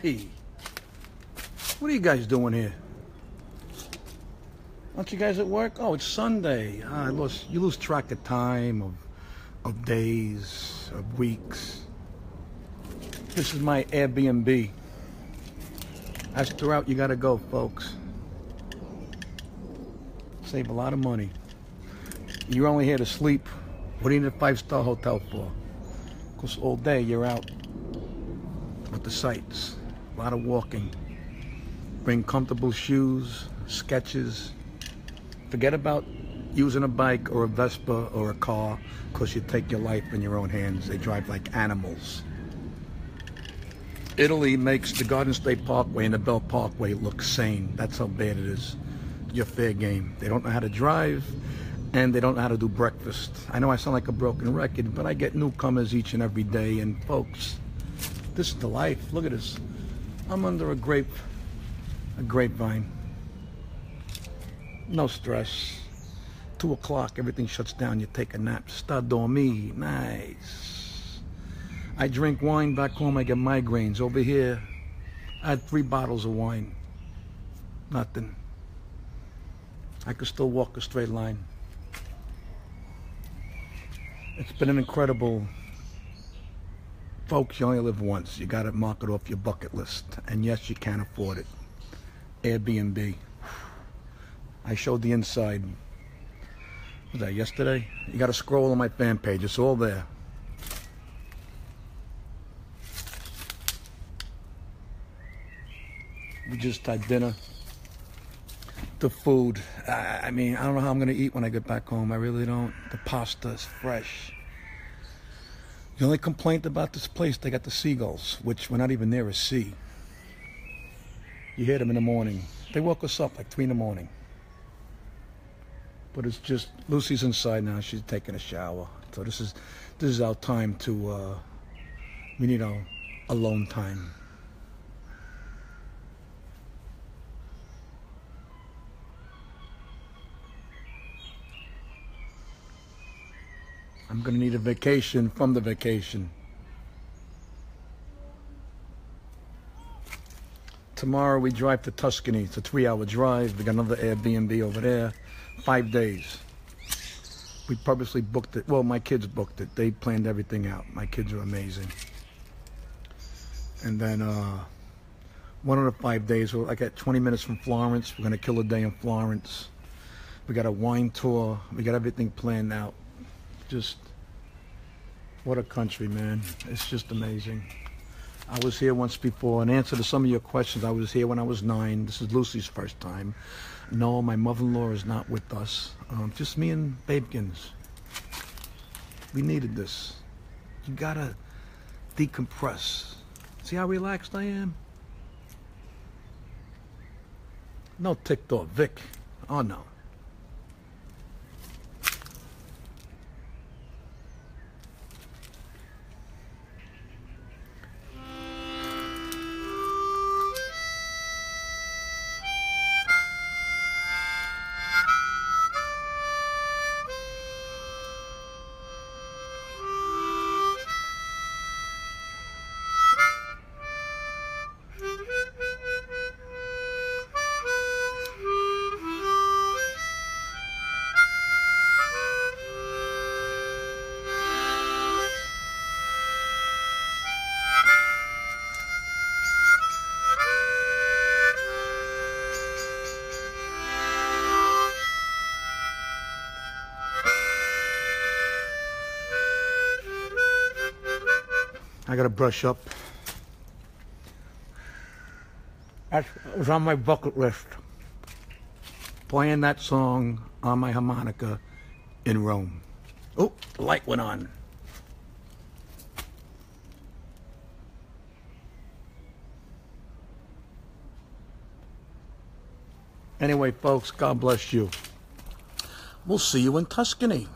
Hey, what are you guys doing here? Aren't you guys at work? Oh, it's Sunday. Ah, I lost. You lose track of time, of of days, of weeks. This is my Airbnb. That's route you gotta go, folks. Save a lot of money. You're only here to sleep. What do you need a five-star hotel for? Because all day you're out with the sights. A lot of walking. Bring comfortable shoes, Skechers. Forget about using a bike or a Vespa or a car because you take your life in your own hands. They drive like animals. Italy makes the Garden State Parkway and the Belt Parkway look sane. That's how bad it is. You're fair game. They don't know how to drive and they don't know how to do breakfast. I know I sound like a broken record, but I get newcomers each and every day. And folks, this is the life. Look at this. I'm under a grape, a grapevine. No stress. Two o'clock, everything shuts down. You take a nap. Sta dormi. Nice. I drink wine back home. I get migraines. Over here, I had three bottles of wine. Nothing. I could still walk a straight line. It's been an incredible. Folks, you only live once. You got to mark it off your bucket list. And yes, you can afford it. Airbnb. I showed the inside. Was that yesterday? You got to scroll on my fan page. It's all there. We just had dinner. The food. I, I mean, I don't know how I'm going to eat when I get back home. I really don't. The pasta is fresh. The only complaint about this place, they got the seagulls, which we're not even near a sea. You hear them in the morning. They woke us up like 3 in the morning. But it's just, Lucy's inside now. She's taking a shower. So this is, this is our time to, uh, we need our alone time. I'm going to need a vacation from the vacation. Tomorrow we drive to Tuscany. It's a three hour drive. We got another Airbnb over there. Five days. We purposely booked it. Well, my kids booked it. They planned everything out. My kids are amazing. And then uh, one of the five days, I got 20 minutes from Florence. We're going to kill a day in Florence. We got a wine tour. We got everything planned out just what a country, man. It's just amazing. I was here once before. In answer to some of your questions, I was here when I was nine. This is Lucy's first time. No, my mother-in-law is not with us. Um, just me and Babekins. We needed this. You gotta decompress. See how relaxed I am? No ticked off Vic. Oh no. I gotta brush up. That was on my bucket list. Playing that song on my harmonica in Rome. Oh, light went on. Anyway, folks, God bless you. We'll see you in Tuscany.